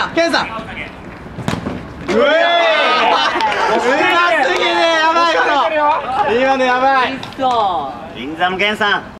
さんケンさん。うえー。うますぎねやばいこの。今のやばい。銀座のンさん。